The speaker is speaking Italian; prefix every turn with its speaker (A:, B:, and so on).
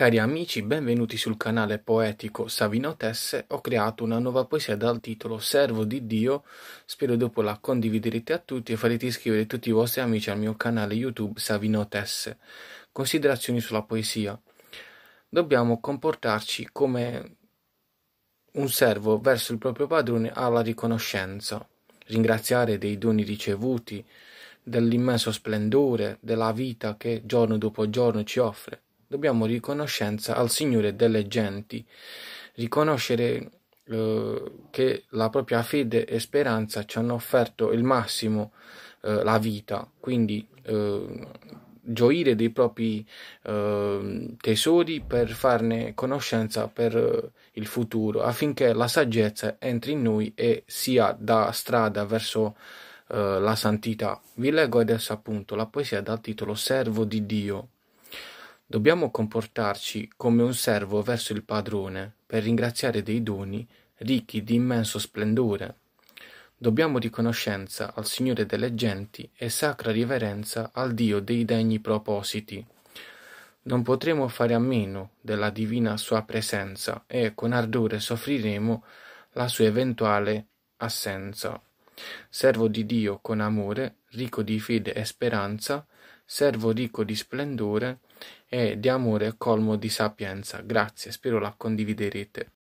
A: Cari amici, benvenuti sul canale poetico Savinotesse. Ho creato una nuova poesia dal titolo Servo di Dio. Spero dopo la condividerete a tutti e farete iscrivere tutti i vostri amici al mio canale YouTube Savinotesse. Considerazioni sulla poesia. Dobbiamo comportarci come un servo verso il proprio padrone alla riconoscenza, ringraziare dei doni ricevuti, dell'immenso splendore della vita che giorno dopo giorno ci offre dobbiamo riconoscenza al Signore delle genti, riconoscere eh, che la propria fede e speranza ci hanno offerto il massimo, eh, la vita, quindi eh, gioire dei propri eh, tesori per farne conoscenza per eh, il futuro, affinché la saggezza entri in noi e sia da strada verso eh, la santità. Vi leggo adesso appunto la poesia dal titolo Servo di Dio. Dobbiamo comportarci come un servo verso il padrone per ringraziare dei doni ricchi di immenso splendore. Dobbiamo riconoscenza al Signore delle genti e sacra riverenza al Dio dei degni propositi. Non potremo fare a meno della divina sua presenza e con ardore soffriremo la sua eventuale assenza. Servo di Dio con amore, ricco di fede e speranza, servo ricco di splendore e di amore colmo di sapienza. Grazie, spero la condividerete.